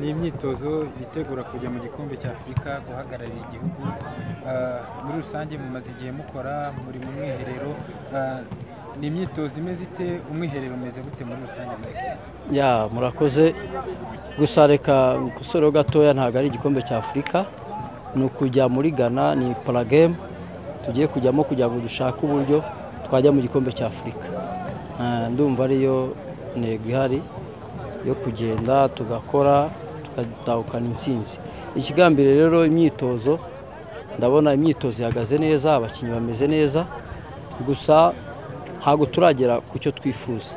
ni imyitozo yitegura kujya mu gikombe cya afurika guhagararira igihugu Ah, muri rusange mumaze igihe mukora muri mu mwiherero Ah, ni imyitozo imeze ite? Umwiherero umeze gute muri rusange ya murakoze. Gusa reka gusoro gatoya ntabwo ari igikombe cya afurika. Ni ukujya muri ghana ni paragemu tugiye kujyamo kugira ngo dushake uburyo twajya mu gikombe cya afurika. Ndumva ariyo ntego ihari yo kugenda tugakora tugatahukana intsinzi. Ikigambire rero imyitozo ndabona imyitozo ihagaze neza abakinnyi bameze neza gusa ntabwo turagera ku cyo twifuza.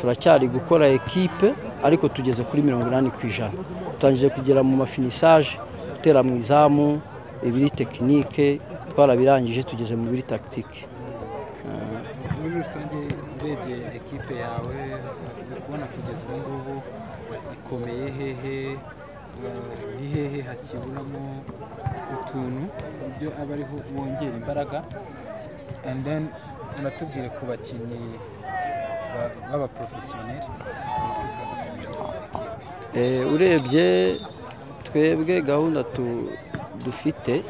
Turacyari gukora ekipe ariko tugeze kuri mirongo inani ku ijana. Tutangije kugera mu mafinisaje gutera mu izamu ibiri tekinike twarabirangije tugeze mu biri takitike muri rusange urebye ekipe yawe uri kubona kugeza ubu ngubu ikomeye hehe Ah, ni hehe hakiburamo utuntu ku buryo aba ariho wongera imbaraga. And then unatubwire ku bakinnyi ba- b'abaporofesiyoneri Eh, urebye twebwe gahunda dufite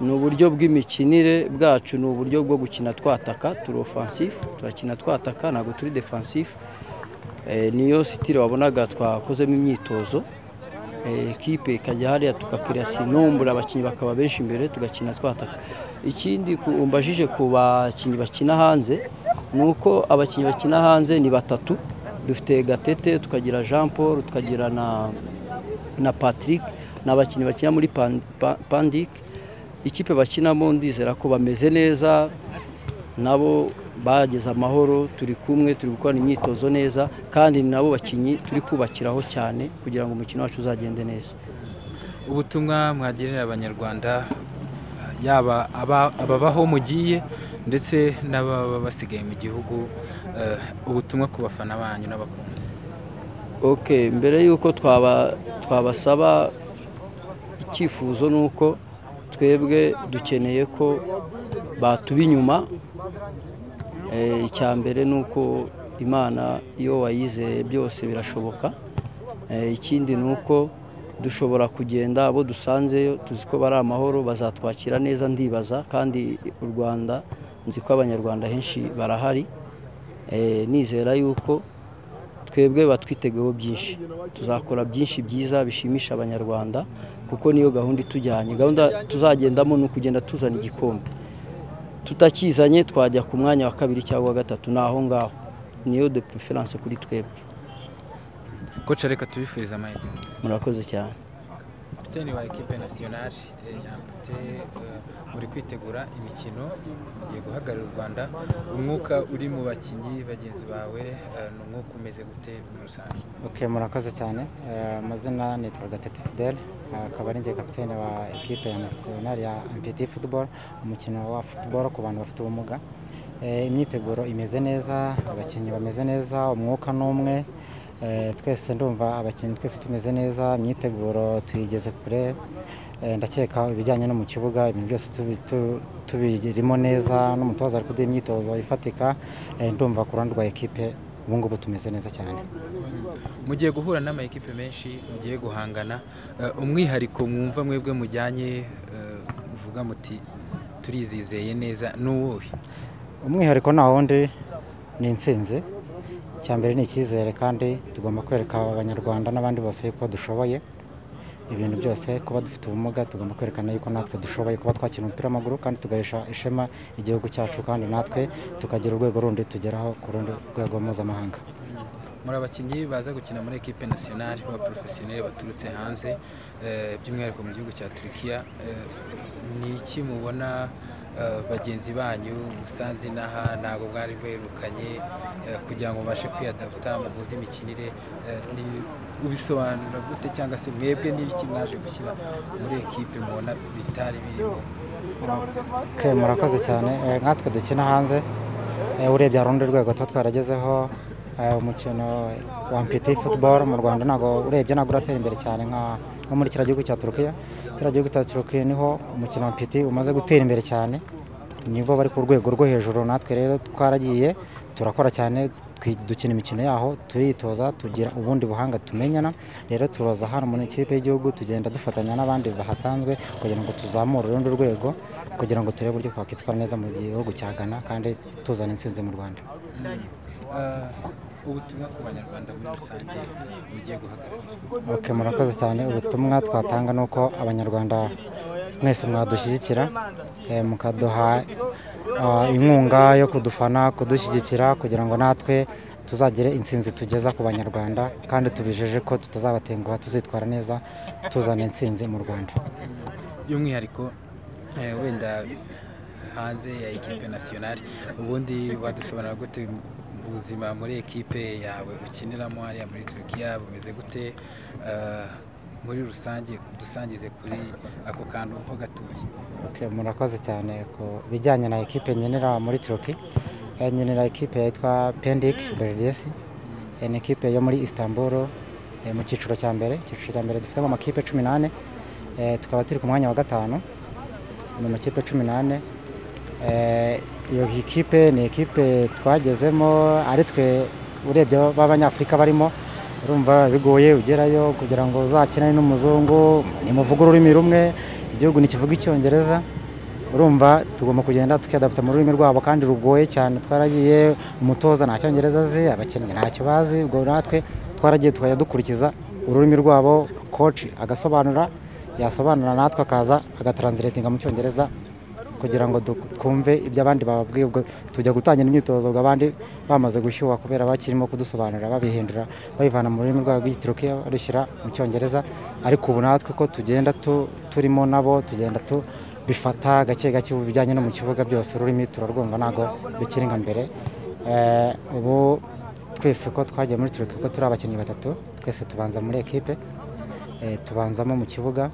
ni uburyo bw'imikinire bwacu ni uburyo bwo gukina twataka turi ofansifu turakina twataka ntabwo turi defansifu Eh, niyo sitire wabonaga twakozemo imyitozo. Eh, ekipe ikajya hariya tugakirasi nombura abakinnyi bakaba benshi imbere tugakina twataka ikindi umbajije ku bakinnyi bakina hanze ni uko abakinnyi bakina hanze ni batatu. Dufite gatete tukagira jean paul tukagira na patrick ni abakinnyi bakina muri Pan- Pa- pandik ikipe bakinamo ndizera ko bameze neza. Nabo bageze amahoro turi kumwe turi gukorana imyitozo neza kandi ni nabo bakinnyi turi kubakiraho cyane kugira ngo umukino wacu uzagende neza. Ubutumwa mwagenera abanyarwanda yaba aba- ababaho mugiye ndetse n'ababa basigaye mu gihugu eh, ubutumwa ku bafana banyu n'abakunzi. Mbere y'uko twaba twabasaba icyifuzo ni uko twebwe dukeneye ko batuba inyuma. Eh, icya mbere ni uko imana iyo wayizeye byose birashoboka. Eh, ikindi ni uko dushobora kugenda abo dusanzeyo tuzi ko bari amahoro bazatwakira neza ndibaza kandi u rwanda nzi ko abanyarwanda henshi barahari. Eh, nizera yuko twebwe batwitegeho byinshi. Tuzakora byinshi byiza bishimisha abanyarwanda kuko niyo gahunda itujyanye. Gahunda tuzagendamo ni ukugenda tuzana igikombe. Tutakizanye twajya ku mwanya wa kabiri cyangwa wa gatatu ni aho ngaho. Niyo de preference kuri twebwe. Koca reka tubifurize amahirwe. Murakoze cyane. Kapiteni wa ekipe nasiyonari yambutse muri kwitegura imikino mugiye guhagararira u rwanda. Umwuka uri mu bakinnyi bagenzi bawe eh, ni umwuka umeze gute muri rusange? Murakoze cyane. Eh, amazina nitwa Gatete Fidel eh, akaba ari njye kapitene wa ekipe ya nasiyonari ya ampiti football umukino wa football ku bantu bafite ubumuga. Eh, imyiteguro imeze neza abakinnyi bameze neza umwuka ni umwe. Eh, twese ndumva abakinnyi twese tumeze neza imyiteguro tuyigeze kure. Eh, ndakeka ibijyanye no mu kibuga ibintu byose tubi- tu- tubirimo neza n'umutoza ari kuduha imyitozo ifatika. Eh, ndumva ku ruhande rwa ekipe ubu ngubu tumeze neza cyane. Mugiye guhura n'amakipe menshi mugiye guhangana eh, umwihariko mwumva mwebwe mujyanye eh, muvuga muti turizizeye neza ni uwuhe? Umwihariko nta wundi ni intsinzi icya mbere ni icyizere kandi tugomba kwereka abanyarwanda n'abandi bose yuko dushoboye. Ibintu byose kuba dufite ubumuga tugomba kwerekana yuko natwe dushoboye kuba twakina umupira w'amaguru kandi tugahesha ishema igihugu cyacu kandi natwe tukagira urwego rundi tugeraho ku rundi rwego mpuzamahanga. Muri abakinnyi baza gukina muri ekipe nasiyonari b'abaporofesiyoneri baturutse hanze eh, by'umwihariko mu gihugu cya turukiya eh, ni iki mubona bagenzi banyu musanze inaha ntabwo mwari mwerukanye eh, kugira ngo mubashe kwiyadaputa muhuze imikinire eh, ubisobanura gute cyangwa se mwebwe n'ibiki mwaje gushyira muri ekipe mubona bitari birimo? Murakoze cyane. Eh, nkatwe dukina hanze. Eh, urebye hari urundi rwego tuba twaragezeho. Eh, umukino wa mpiti football mu rwanda ntabwo urebye ntabwo uratera imbere cyane nko muri kiriya gihugu cya turukiya. Kiriya gihugu cya turukiya ni ho umukino wa mpiti umaze gutera imbere cyane. Nibo bari ku rwego rwo hejuru. Natwe rero twaragiye turakora cyane dukina imikino yaho turitoza tugira ubundi buhanga tumenyana. Rero turoza hano mu ikipe y'igihugu tugenda dufatanya n'abandi bahasanzwe kugira ngo tuzamure urundi rwego kugira ngo turebe uburyo twakwitwara neza mu gihugu cya Ghana kandi tuzana intsinzi mu Rwanda. Eh, ubutumwa ku banyarwanda muri rusange bugiye guhagararira Ok murakoze cyane. Ubutumwa twatanga ni uko abanyarwanda mwese mwadushyigikira. Eh, mukaduha ah, inkunga yo kudufana kudushyigikira kugira ngo natwe tuzagire intsinzi tugeza ku banyarwanda kandi tubijeje ko tutazabatenguha tuzitwara neza tuzana intsinzi mu rwanda. By'umwihariko eh, wenda hanze ya ekipe nasiyonari ubundi wadusobanura gute ubuzima muri ekipe yawe ukiniramo hariya muri turukiya bumeze gute? Eh, muri rusange udusangize kuri ako kantu ho gatuye murakoze cyane ku bijyanye na ekipe nyenera muri turuki Eh, nyenera ekipe yitwa pendik berediyesi ni ekipe yo muri istanbul eh, mu cyiciro cya mbere. Icyiciro cya mbere dufitemo amakipe cumi n'ane. Eh, tukaba turi ku mwanya wa gatanu. Mu makipe cumi n'ane. Eh, iyo ekipe ni ekipe twagezemo ari twe urebye b'abanyafurika barimo urumva bigoye ugerayo kugira ngo uzakinane n'umuzungu nimuvuge ururimi rumwe igihugu ntikivuga icyongereza urumva tugomba kugenda tukiyadaputa mu rurimi rwabo kandi rugoye cyane twaragiye umutoza nta cyongereza azi abakinnyi ntacyo bazi ubwo natwe twaragiye tukajya dukurikiza ururimi rwabo koci agasobanura yasobanura natwe akaza agataransiletinga mu cyongereza kugira ngo twumve ibyo abandi bababwiye ubwo tujya gutangira imyitozo ubwo abandi bamaze gushyuha kubera bakirimo kudusobanurira babihindura babivana mu rurimi rwabo rw'igiturukiya barushyira mu cyongereza. Ariko ubu natwe ko tugenda tu- turimo nabo tugenda tu bifata gake gake ubu bijyanye no mu kibuga byose ururimi turarwumva ntabwo bikiri nka mbere. Eh, ubu twese ko twagiye muri turuki ko turi abakinnyi batatu twese tubanza muri ekipe Eh, tubanzamo mu kibuga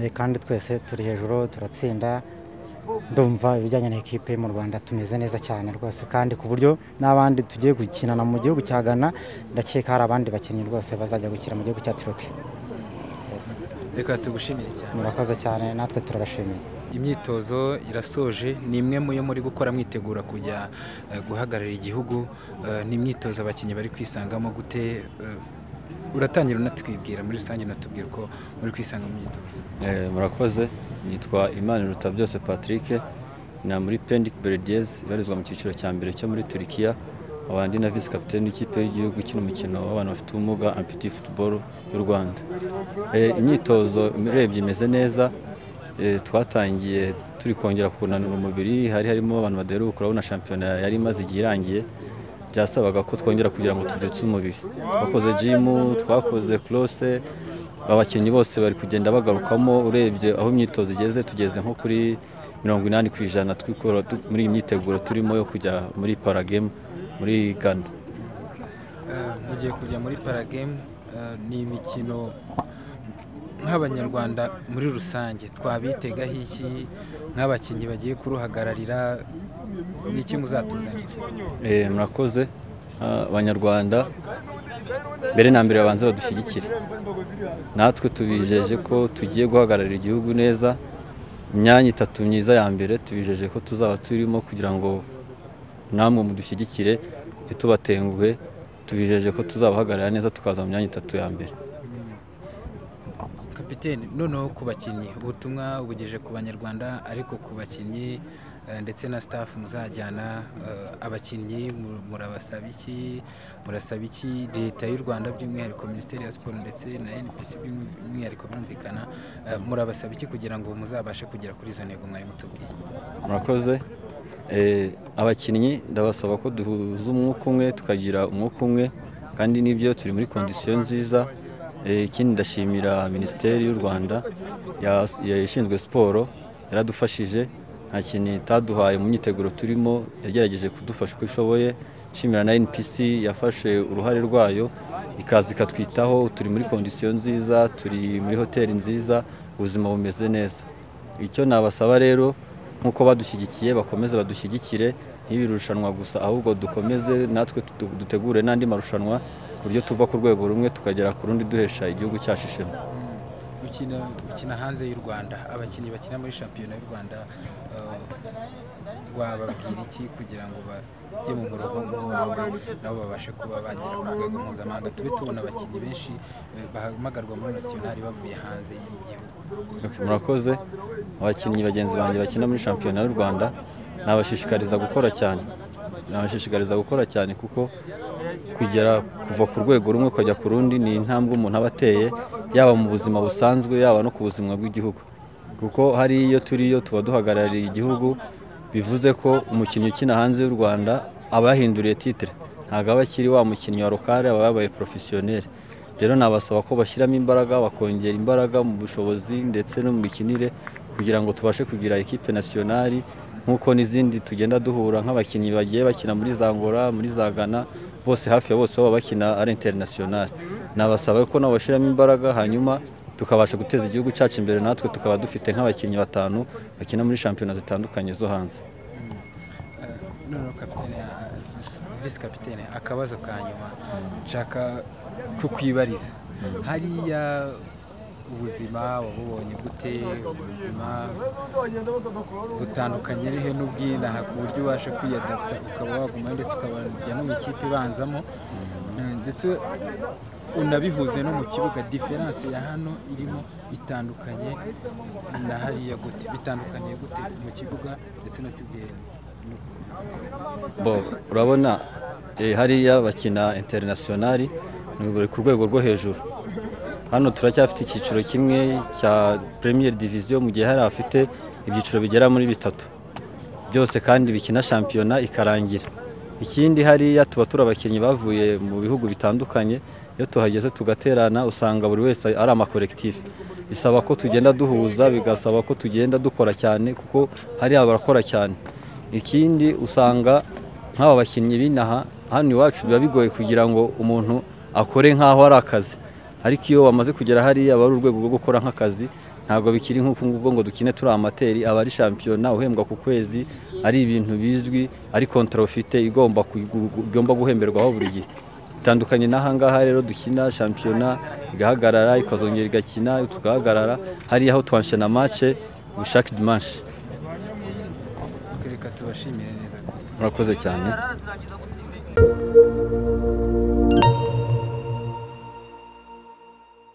Eh, kandi twese turi hejuru turatsinda ndumva ibijyanye na ekipe mu rwanda tumeze neza cyane rwose kandi ku buryo n'abandi tugiye gukinana mu gihugu cya ghana ndakeka hari abandi bakinnyi rwose bazajya gukina mu gihugu cya turuki Yes. reka tugushimire cyane. Murakoze cyane natwe turabashimiye. Imyitozo irasoje ni imwe mu yo muri gukora mwitegura kujya eh, guhagararira igihugu eh, ni imyitozo abakinnyi bari kwisangamo gute eh, uratangira unatwibwira muri rusange unatubwira uko muri kwisanga mu myitozo. Murakoze. Nitwa imana iruta byose patrick na muri pendik berediyezi ibarizwa mu cyiciro cya mbere cyo muri turikiya abandi na visi kapitene w'ikipe y'igihugu ukina umukino w'abantu bafite ubumuga ampiti futuboro y'u rwanda. Eh, imyitozo urebye imeze neza Eh, twatangiye turi kongera kunanura umubiri hari harimo abantu badaheruka urabona shampiyona yari imaze igihe irangiye byasabaga ko twongera kugira ngo tubyutse umubiri. Twakoze jimu twakoze kurose abakinnyi bose bari kugenda bagarukamo urebye aho imyitozo igeze tugeze nko kuri mirongo inani ku ijana twikora muri iyi myiteguro turimo yo kujya muri paragemu muri Ghana. Eh, mugiye kujya muri paragemu ni imikino nk'abanyarwanda muri rusange. Twabitegaho iki? Nk'abakinnyi bagiye kuruhagararira ni iki muzatuzanira? Eh, murakoze. Ah, abanyarwanda mbere na mbere babanza badushyigikire. Natwe tubijeje ko tugiye guhagararira igihugu neza imyanya itatu myiza ya mbere tubijeje ko tuzaba turimo kugira ngo namwe mudushyigikire ntitubatenguhe tubijeje ko tuzabahagararira neza tukaza mu myanya itatu ya mbere. Kapitene noneho ku bakinnyi ubutumwa bugejeje ku banyarwanda ariko ku bakinnyi ndetse na staff muzajyana eh, abakinnyi mu- murabasaba iki? Murasaba iki? Leta y'u rwanda by'umwihariko minisiteri ya siporo ndetse na npc by'umwihariko birumvikana eh, murabasaba iki kugira ngo muzabashe kugera kuri izo ntego mwari mutubwiye? Murakoze. Eh, abakinnyi ndabasaba ko duhuza umwuka umwe tukagira umwuka umwe kandi n'ibyo turi muri kondisiyo nziza. Eh, ikindi ndashimira minisiteri y'u rwanda yashinzwe siporo yaradufashije. Nta kintu itaduhaye mu myiteguro turimo yagerageje kudufasha uko ishoboye nshimira na npc yafashe uruhare rwayo ikaza ikatwitaho turi muri kondisiyo nziza turi muri hoteli nziza ubuzima bumeze neza. Icyo nabasaba rero nk'uko badushyigikiye bakomeze badushyigikire ntibi irushanwa gusa ahubwo dukomeze natwe dutegure n'andi marushanwa ku buryo tuva ku rwego rumwe tukagera ku rundi duhesha igihugu cyacu ishema. Gukina hanze y'u rwanda. Abakinnyi bakina muri shampiyona y'u rwanda eh, wababwira iki kugira ngo bajye mu murongo nk'uwawe nabo babashe kuba bagera ku rwego mpuzamahanga? Tube tubona abakinnyi benshi eh, bahamagarwa muri nasiyonari bavuye hanze y'igihugu murakoze. Abakinnyi bagenzi banjye bakina muri shampiyona y'u rwanda nabashishikariza gukora cyane. Nabashishikariza gukora cyane kuko kugera kuva ku rwego rumwe ukajya ku rundi ni intambwe umuntu aba ateye yaba mu buzima busanzwe yaba no ku buzima bw'igihugu. Kuko hari iyo turiyo tuba duhagarariye igihugu bivuze ko umukinnyi ukina hanze y'u rwanda aba yahinduriye titire ntabwo aba akiri wa mukinnyi wa rokare aba yabaye porofesiyoneri rero nabasaba ko bashyiramo imbaraga bakongera imbaraga mu bushobozi ndetse no mu mikinire kugira ngo tubashe kugira ekipe nasiyonari nk'uko n'izindi tugenda duhura nk'abakinnyi bagiye bakina muri za ngora muri za ghana bose hafi ya bose baba bakina ari interinasiyonari nabasaba ko nabo bashyiramo imbaraga hanyuma tukabasha guteza igihugu cyacu imbere natwe tukaba dufite nk'abakinnyi batanu bakina muri shampiyona zitandukanye zo hanze. Visi kapitene akabazo ka nyuma. Nshaka kukwibariza hariya ubuzima wabubonye gute ubuzima butandukanye rihe n'ubwinaha ku buryo ubasha kwiyadapta ukaba wagumayo ndetse ukabajya no mu ikipe ibanzamo. Eh, ndetse unabihuze no mu kibuga diferanse ya hano irimo itandukanye na hariya gute bitandukanye gute mu kibuga ndetse no ku bo urabona eh, hariya bakina interinasiyonari ni ku rwego rwo hejuru. Hano turacyafite icyiciro kimwe cya premier division mu gihe hari abafite ibyiciro bigera muri bitatu. Byose kandi bikina shampiyona ikarangira. Ikindi hariya tuba turi abakinnyi bavuye mu bihugu bitandukanye iyo tuhageze tugaterana usanga buri wese ari amakolekitifu bisaba ko tugenda duhuza bigasaba ko tugenda dukora cyane kuko hariya barakora cyane. Ikindi usanga nk'aba bakinnyi b'inaha hano iwacu biba bigoye kugira ngo umuntu akore nk'aho ari akazi. Ariko iyo wamaze kugera hariya aba ari urwego rwo gukora nk'akazi ntabwo bikiri nk'uku nguku ngo dukine turi amateri aba ari shampiyona uhembwa ku kwezi ari ibintu bizwi ari kontara ufite igomba guhemberwaho buri gihe. Bitandukanye n'aha ngaha rero dukina shampiyona igahagarara ikazongera igakina tugahagarara hariya aho twanshena mace bushake neza. Murakoze cyane.